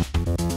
you